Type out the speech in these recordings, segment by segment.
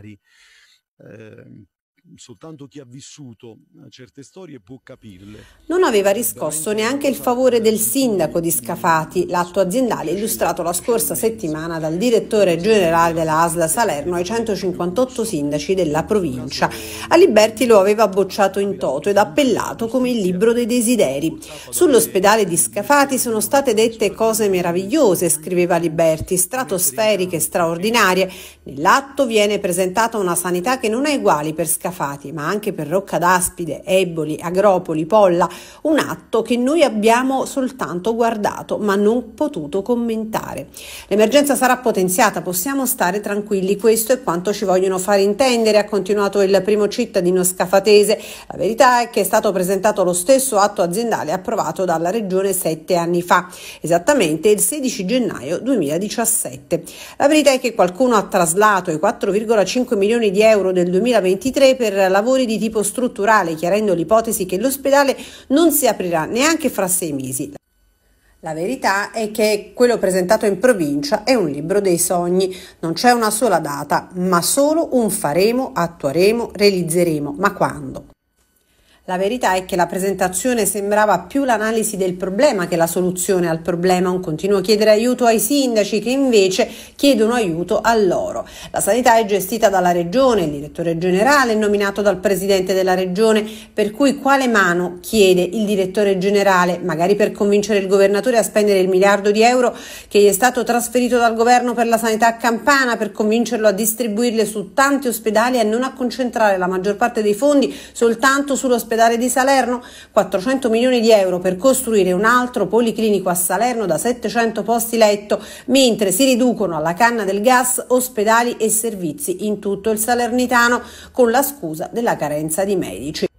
familiari. Eh, soltanto chi ha vissuto eh, certe storie può capirle. Non aveva riscosso neanche il favore del sindaco di Scafati, l'atto aziendale illustrato la scorsa settimana dal direttore generale della ASLA Salerno ai 158 sindaci della provincia. Aliberti lo aveva bocciato in toto ed appellato come il libro dei desideri. Sull'ospedale di Scafati sono state dette cose meravigliose, scriveva Aliberti, stratosferiche, straordinarie. Nell'atto viene presentata una sanità che non ha uguali per Scafati Scafati, ma anche per Rocca d'Aspide, Eboli, Agropoli, Polla, un atto che noi abbiamo soltanto guardato ma non potuto commentare. L'emergenza sarà potenziata, possiamo stare tranquilli, questo è quanto ci vogliono fare intendere, ha continuato il primo cittadino scafatese. La verità è che è stato presentato lo stesso atto aziendale approvato dalla Regione sette anni fa, esattamente il 16 gennaio 2017. La verità è che qualcuno ha traslato i 4,5 milioni di euro del 2023 per lavori di tipo strutturale, chiarendo l'ipotesi che l'ospedale non si aprirà neanche fra sei mesi. La verità è che quello presentato in provincia è un libro dei sogni, non c'è una sola data, ma solo un faremo, attueremo, realizzeremo, ma quando? La verità è che la presentazione sembrava più l'analisi del problema che la soluzione al problema, un continuo chiedere aiuto ai sindaci che invece chiedono aiuto a loro. La sanità è gestita dalla regione, il direttore generale è nominato dal presidente della regione, per cui quale mano chiede il direttore generale, magari per convincere il governatore a spendere il miliardo di euro che gli è stato trasferito dal governo per la sanità campana, per convincerlo a distribuirle su tanti ospedali e non a concentrare la maggior parte dei fondi soltanto sull'ospedale ospedale di Salerno, 400 milioni di euro per costruire un altro policlinico a Salerno da 700 posti letto, mentre si riducono alla canna del gas ospedali e servizi in tutto il Salernitano con la scusa della carenza di medici.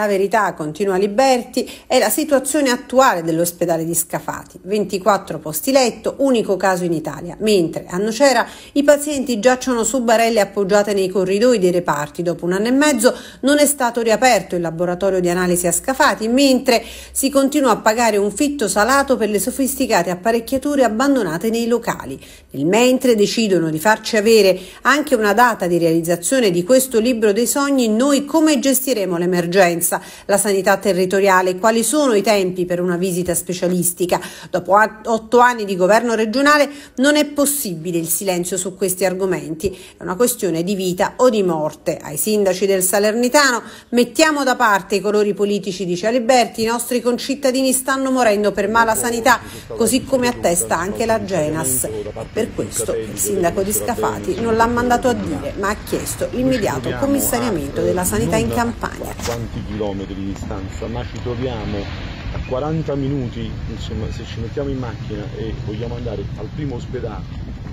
La verità, continua Liberti, è la situazione attuale dell'ospedale di Scafati. 24 posti letto, unico caso in Italia, mentre a Nocera i pazienti giacciono su barelle appoggiate nei corridoi dei reparti. Dopo un anno e mezzo non è stato riaperto il laboratorio di analisi a Scafati, mentre si continua a pagare un fitto salato per le sofisticate apparecchiature abbandonate nei locali. Nel mentre decidono di farci avere anche una data di realizzazione di questo libro dei sogni, noi come gestiremo l'emergenza? Emergenza, la sanità territoriale, quali sono i tempi per una visita specialistica. Dopo otto anni di governo regionale non è possibile il silenzio su questi argomenti, è una questione di vita o di morte. Ai sindaci del Salernitano mettiamo da parte i colori politici, dice Aliberti, i nostri concittadini stanno morendo per mala sanità, così come attesta anche la Genas. Per questo il sindaco di Scafati non l'ha mandato a dire, ma ha chiesto l'immediato commissariamento della sanità in Campania chilometri di distanza, ma ci troviamo a 40 minuti, insomma, se ci mettiamo in macchina e vogliamo andare al primo ospedale